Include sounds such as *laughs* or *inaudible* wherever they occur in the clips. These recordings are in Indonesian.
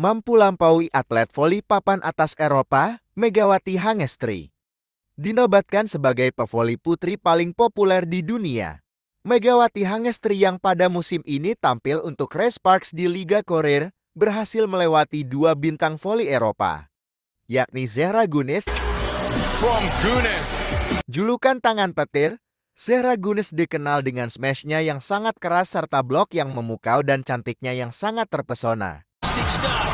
mampu lampaui atlet voli papan atas Eropa, Megawati Hangestri. Dinobatkan sebagai pevoli putri paling populer di dunia. Megawati Hangestri yang pada musim ini tampil untuk Race Parks di Liga Korea berhasil melewati dua bintang voli Eropa, yakni Zehra Gunis, From Gunes. julukan tangan petir, Zehra Gunis dikenal dengan smashnya yang sangat keras serta blok yang memukau dan cantiknya yang sangat terpesona. Stick start.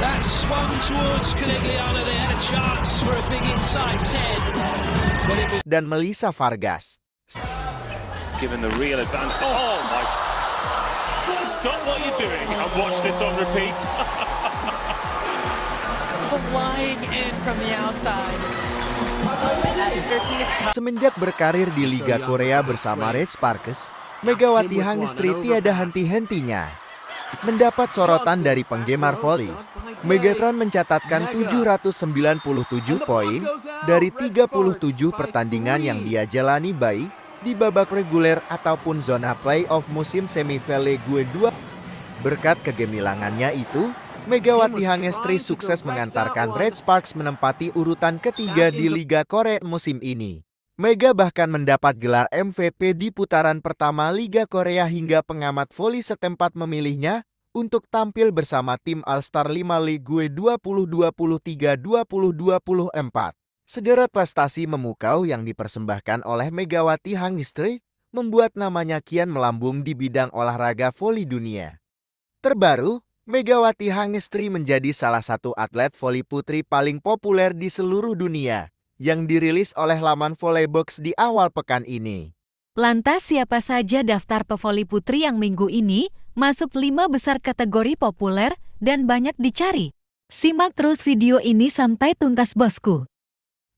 That swung towards Canigliano. They had a chance for a big inside 10. But it was Dan Melissa Vargas, Given the real advance. Oh my. Stop what you're doing and watch this on repeat. *laughs* flying in from the outside. Semenjak berkarir di Liga Korea bersama Red Sparks, Megawati Hangestri tiada henti-hentinya. Mendapat sorotan dari penggemar voli, Megatron mencatatkan 797 poin dari 37 pertandingan yang dia jalani baik di babak reguler ataupun zona playoff musim semifinal Ligue 2. Berkat kegemilangannya itu, Megawati Hangestri sukses mengantarkan Red Sparks menempati urutan ketiga di Liga Korea musim ini. Mega bahkan mendapat gelar MVP di putaran pertama Liga Korea hingga pengamat voli setempat memilihnya untuk tampil bersama tim All-Star 5 Ligue 2023-2024. Sederet prestasi memukau yang dipersembahkan oleh Megawati Hangestri membuat namanya kian melambung di bidang olahraga voli dunia. Terbaru, Megawati Hangestri menjadi salah satu atlet voli putri paling populer di seluruh dunia yang dirilis oleh laman Volleybox di awal pekan ini. Lantas siapa saja daftar pevoli putri yang minggu ini masuk lima besar kategori populer dan banyak dicari? Simak terus video ini sampai tuntas bosku.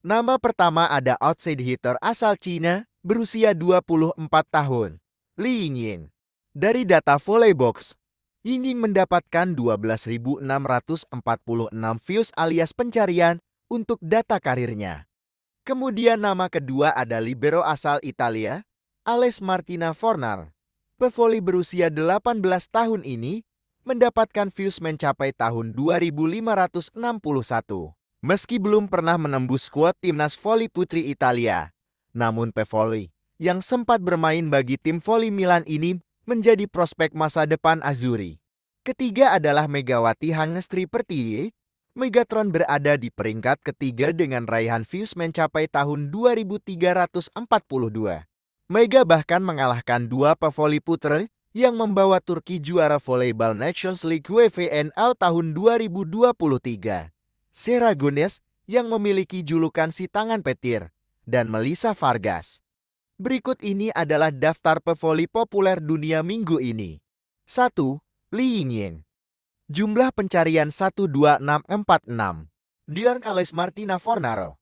Nama pertama ada outside hitter asal Cina berusia 24 tahun, Li Yingying. Dari data Volleybox, Yingying mendapatkan 12.646 views alias pencarian untuk data karirnya. Kemudian nama kedua ada libero asal Italia, Ales Martina Fornar. Pevoli berusia 18 tahun ini mendapatkan views mencapai tahun 2561. Meski belum pernah menembus skuad timnas voli putri Italia, namun Pevoli yang sempat bermain bagi tim voli Milan ini menjadi prospek masa depan Azuri. Ketiga adalah Megawati Hangestri Pertiwi. Megatron berada di peringkat ketiga dengan raihan views mencapai tahun 2342. Mega bahkan mengalahkan dua pevoli putra yang membawa Turki juara Volleyball Nations League WVNL tahun 2023. Sarah Gunes yang memiliki julukan si tangan petir dan Melissa Vargas. Berikut ini adalah daftar pevoli populer dunia minggu ini. 1. Li Yingying. Jumlah pencarian 12646. Dion Ales Martina Fornaro.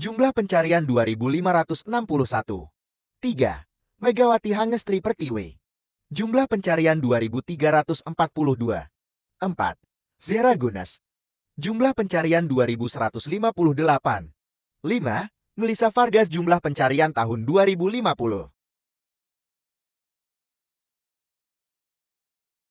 Jumlah pencarian 2561. 3. Megawati Hangestri Pertiwi. Jumlah pencarian 2342. 4. Zera Gunas. Jumlah pencarian 2158. 5. Melissa Vargas jumlah pencarian tahun 2050.